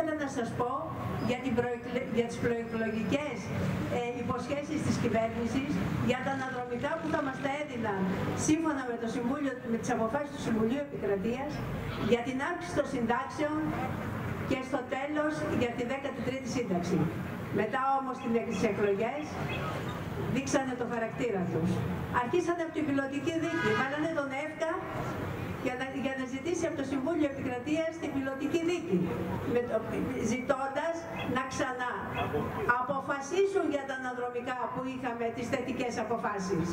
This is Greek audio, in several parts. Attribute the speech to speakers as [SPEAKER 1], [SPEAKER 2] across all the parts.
[SPEAKER 1] ήθελα να σας πω για, την προεκλε... για τις προεκλογικές ε, υποσχέσεις της κυβέρνησης, για τα αναδρομικά που θα μας τα έδιναν σύμφωνα με, το Συμβούλιο, με τις αποφάσεις του Συμβουλίου Επικρατείας, για την αύξηση των συντάξεων και στο τέλος για τη 13η σύνταξη. Μετά όμως τις εκλογές δείξανε το χαρακτήρα τους. Αρχίσανε από την πιλωτική δίκη, βάλανε τον ΕΦΚΑ για να, για να ζητήσει από το Συμβούλιο Επικρατείας την πιλωτική δίκη, με το, ζητώντας να ξανά αποφασίσουν για τα αναδρομικά που είχαμε τις θετικές αποφάσεις.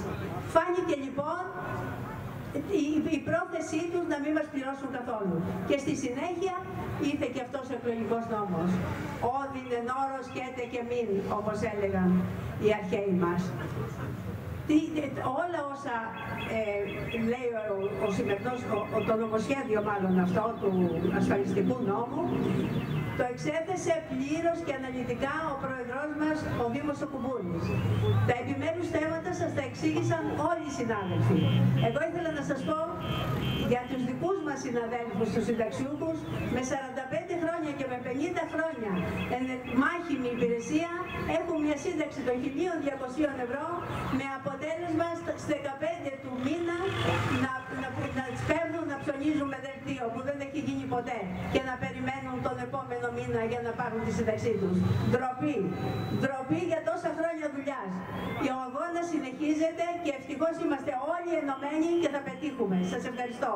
[SPEAKER 1] Φάνηκε λοιπόν η, η πρόθεσή τους να μην μας πληρώσουν καθόλου. Και στη συνέχεια ήρθε και αυτός ο εκλογικός νόμος. Όδιν εν όρος και μην, όπως έλεγαν οι αρχαίοι μας. Τι, όλα όσα ε, λέει ο, ο, σημερινός, ο, το νομοσχέδιο μάλλον αυτό του ασφαλιστικού νόμου το εξέθεσε πλήρως και αναλυτικά ο πρόεδρός μας, ο Δήμος ο Τα επιμέρους θέματα σας τα εξήγησαν όλοι οι συνάδελφοι. Εγώ ήθελα να σας πω για τους δικούς μας συναδέλφους, τους συνταξιούχους, με 45 χρόνια και με 50 χρόνια εν μάχημη υπηρεσία έχουν μια σύνταξη των 1.200 ευρώ που δεν έχει γίνει ποτέ και να περιμένουν τον επόμενο μήνα για να πάρουν τη σύνταξή τους. Ντροπή. Ντροπή για τόσα χρόνια δουλειάς. Ο αγώνας συνεχίζεται και ευτυχώς είμαστε όλοι ενωμένοι και θα πετύχουμε. Σας ευχαριστώ.